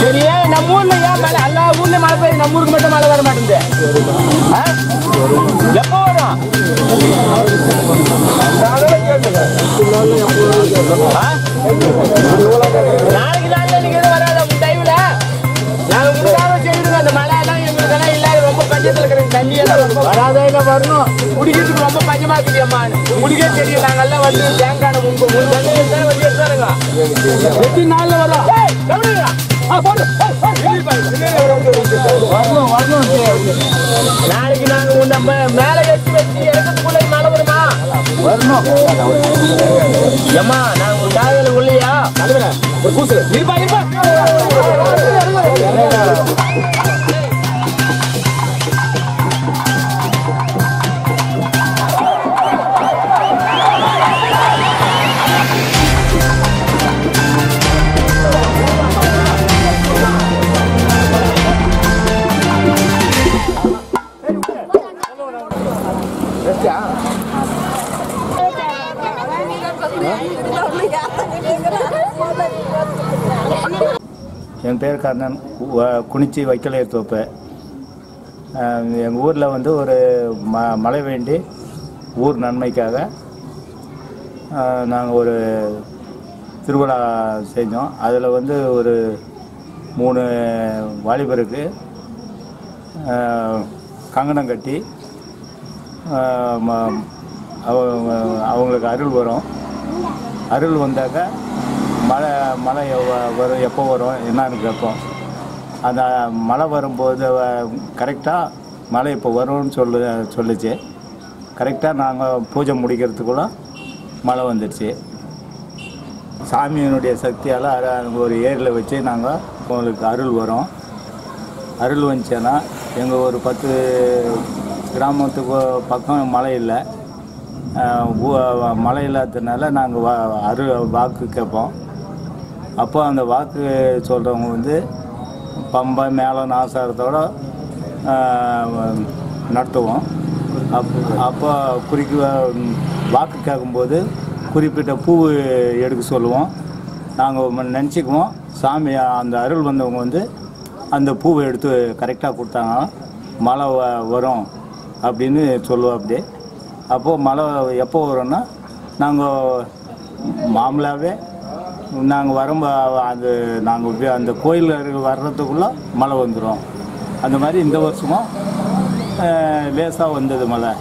சரியா நம்ம ஊர்ல ஏன் மழை? எல்லா ஊர்லயும் மழை பெய்யுது. நம்ம ஊருக்கு மட்டும் மழை வர மாட்டேங்குது. எப்போ வரும்? அதெல்லாம் வராத வரணும். குடிக்கிறதுக்கு ரொம்ப பஞ்சமா இருக்குது அம்மா. குடிக்க தெரியும். நாங்கெல்லாம் வந்து வந்து எடுத்துருங்க எத்தனை நாள்ல வரும் நாளைக்கு நாங்க உன்னை மேல வச்சு வச்சு இறக்கத்துக்குள்ள மழை வருமா? வரணும். ஏம்மா நான் உங்க காதல உள்ளையா ஒரு கூசு இருப்பா இருப்பா. என் பேர் கர்ணன். வ- குனிச்சி வைக்கலையர் தோப்பு. எங்கள் ஊரில் வந்து ஒரு ம மழை வேண்டி ஊர் நன்மைக்காக நாங்கள் ஒரு திருவிழா செஞ்சோம். அதில் வந்து ஒரு மூணு வாலிபருக்கு கங்கணம் கட்டி அவங்களுக்கு அருள் வரும். அருள் வந்தாக்க மழை மழை வரும் எப்போ வரும் என்னன்னு கேட்போம். அந்த மழை வரும்போது கரெக்டாக மழை இப்போ வரும்னு சொல்லு சொல்லுச்சு. கரெக்டாக நாங்கள் பூஜை முடிக்கிறதுக்குள்ள மழை வந்துடுச்சு சாமியினுடைய சக்தியால் ஒரு ஏரியில் வச்சு நாங்கள் உங்களுக்கு அருள் வரும். அருள் வந்துச்சுன்னா எங்கள் ஒரு பத்து கிராமத்துக்கு பக்கம் மழை இல்லை. மழை இல்லாததுனால நாங்கள் வா அரு வாக்கு கேட்போம். அப்போ அந்த வாக்கு சொல்கிறவங்க வந்து பம்பை மேளம் நாசாரத்தோடு நடத்துவோம். அப் அப்போ குறிக்க வாக்கு கேட்கும்போது குறிப்பிட்ட பூ எடுக்க சொல்லுவோம். நாங்கள் நினச்சிக்குவோம். சாமி அந்த அருள் வந்தவங்க வந்து அந்த பூவை எடுத்து கரெக்டாக கொடுத்தாங்க மழை வ- வரும் அப்படின்னு சொல்லுவோம் அப்படியே அப்போது மழை எப்போ வரும்னா நாங்கள் மாமூலாகவே நாங்கள் வரும்போது அது நாங்கள் அந்த கோயில் வர்றதுக்குள்ளே மழை வந்துடும் அந்த மாதிரி இந்த வருஷமும் லேசாக வந்தது மழை.